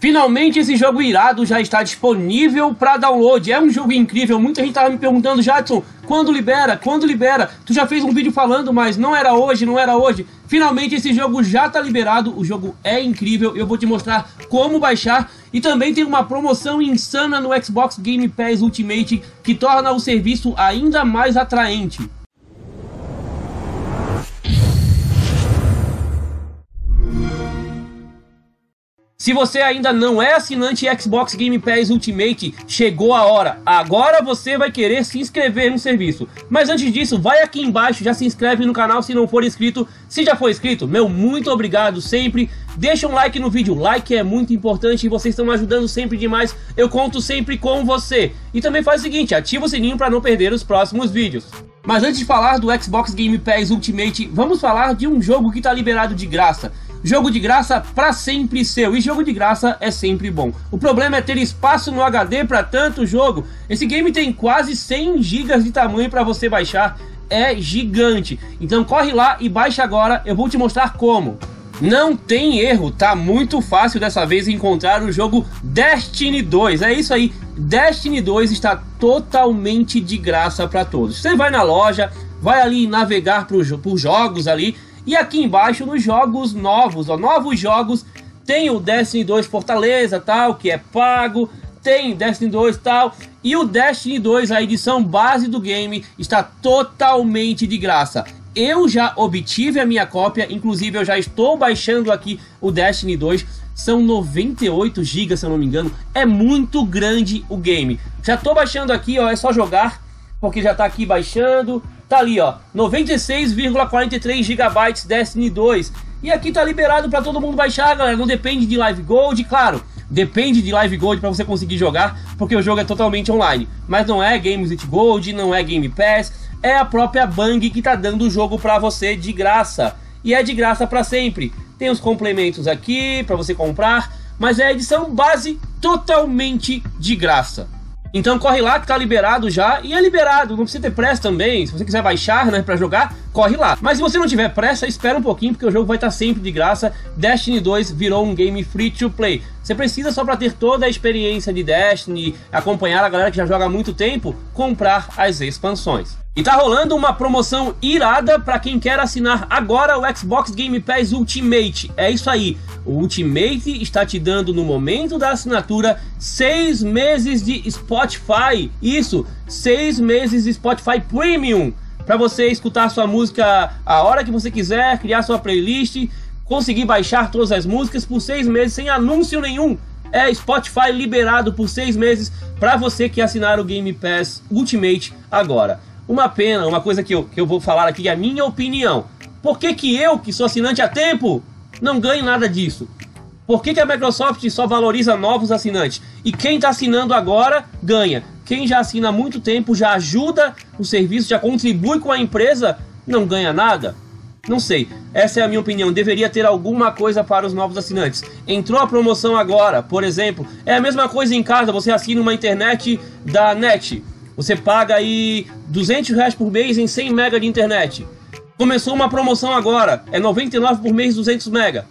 Finalmente esse jogo irado já está disponível para download. É um jogo incrível. Muita gente estava me perguntando, Jadson, quando libera? Quando libera? Tu já fez um vídeo falando, mas não era hoje, não era hoje. Finalmente esse jogo já está liberado. O jogo é incrível. Eu vou te mostrar como baixar. E também tem uma promoção insana no Xbox Game Pass Ultimate que torna o serviço ainda mais atraente. Se você ainda não é assinante Xbox Game Pass Ultimate, chegou a hora. Agora você vai querer se inscrever no serviço. Mas antes disso, vai aqui embaixo, já se inscreve no canal se não for inscrito. Se já for inscrito, meu muito obrigado sempre. Deixa um like no vídeo, like é muito importante e vocês estão me ajudando sempre demais. Eu conto sempre com você. E também faz o seguinte, ativa o sininho para não perder os próximos vídeos. Mas antes de falar do Xbox Game Pass Ultimate, vamos falar de um jogo que está liberado de graça. Jogo de graça para sempre seu. E jogo de graça é sempre bom. O problema é ter espaço no HD para tanto jogo. Esse game tem quase 100 GB de tamanho para você baixar. É gigante. Então corre lá e baixa agora. Eu vou te mostrar como. Não tem erro, tá muito fácil dessa vez encontrar o jogo Destiny 2. É isso aí, Destiny 2 está totalmente de graça para todos. Você vai na loja, vai ali navegar por, por jogos ali e aqui embaixo nos jogos novos, ó, novos jogos, tem o Destiny 2 Fortaleza, tal, que é pago, tem Destiny 2 tal, e o Destiny 2, a edição base do game, está totalmente de graça. Eu já obtive a minha cópia, inclusive eu já estou baixando aqui o Destiny 2, são 98 GB se eu não me engano, é muito grande o game. Já estou baixando aqui, ó, é só jogar, porque já está aqui baixando, Tá ali, ó, 96,43 GB Destiny 2. E aqui tá liberado para todo mundo baixar, galera. Não depende de Live Gold, claro. Depende de Live Gold para você conseguir jogar, porque o jogo é totalmente online. Mas não é Games with Gold, não é Game Pass, é a própria Bang que tá dando o jogo para você de graça. E é de graça para sempre. Tem os complementos aqui para você comprar, mas é a edição base totalmente de graça. Então corre lá que tá liberado já, e é liberado, não precisa ter pressa também, se você quiser baixar, né, pra jogar, corre lá. Mas se você não tiver pressa, espera um pouquinho, porque o jogo vai estar tá sempre de graça, Destiny 2 virou um game free to play. Você precisa só para ter toda a experiência de Destiny, acompanhar a galera que já joga há muito tempo, comprar as expansões. E tá rolando uma promoção irada para quem quer assinar agora o Xbox Game Pass Ultimate. É isso aí. O Ultimate está te dando no momento da assinatura seis meses de Spotify. Isso, seis meses de Spotify Premium para você escutar sua música a hora que você quiser, criar sua playlist, conseguir baixar todas as músicas por seis meses sem anúncio nenhum. É Spotify liberado por seis meses para você que assinar o Game Pass Ultimate agora. Uma pena, uma coisa que eu, que eu vou falar aqui, é a minha opinião. Por que, que eu, que sou assinante há tempo, não ganho nada disso? Por que, que a Microsoft só valoriza novos assinantes? E quem está assinando agora ganha. Quem já assina há muito tempo, já ajuda o serviço, já contribui com a empresa, não ganha nada? Não sei. Essa é a minha opinião. Deveria ter alguma coisa para os novos assinantes. Entrou a promoção agora, por exemplo. É a mesma coisa em casa. Você assina uma internet da NET. Você paga aí 200 reais por mês em 100 mega de internet. Começou uma promoção agora, é 99 por mês 200 mega.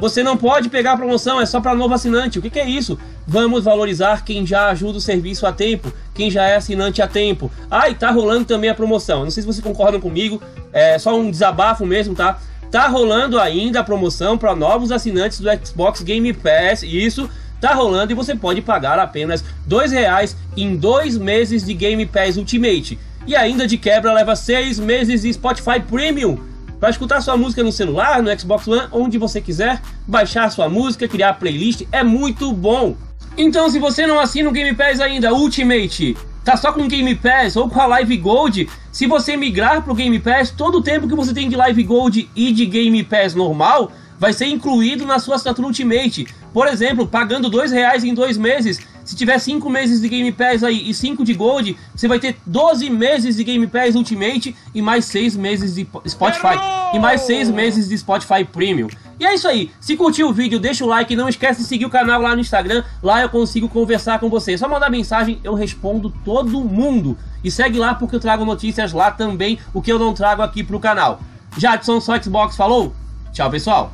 Você não pode pegar a promoção, é só para novo assinante. O que, que, é isso? Vamos valorizar quem já ajuda o serviço a tempo, quem já é assinante a tempo. Ah, e tá rolando também a promoção. Não sei se vocês concordam comigo, é só um desabafo mesmo, tá? Tá rolando ainda a promoção para novos assinantes do Xbox Game Pass. Isso tá rolando e você pode pagar apenas dois reais em dois meses de Game Pass Ultimate. E ainda de quebra leva seis meses de Spotify Premium para escutar sua música no celular, no Xbox One, onde você quiser, baixar sua música, criar playlist, é muito bom. Então, se você não assina o Game Pass ainda Ultimate, tá só com Game Pass ou com a Live Gold, se você migrar pro Game Pass, todo o tempo que você tem de Live Gold e de Game Pass normal vai ser incluído na sua assinatura Ultimate. Por exemplo, pagando dois reais em dois meses, se tiver 5 meses de Game Pass aí e 5 de Gold, você vai ter 12 meses de Game Pass Ultimate e mais 6 meses de Spotify. E mais 6 meses de Spotify Premium. E é isso aí. Se curtiu o vídeo, deixa o like. Não esquece de seguir o canal lá no Instagram. Lá eu consigo conversar com você. É só mandar mensagem, eu respondo todo mundo. E segue lá porque eu trago notícias lá também, o que eu não trago aqui pro canal. Jadson, só Xbox, falou? Tchau, pessoal!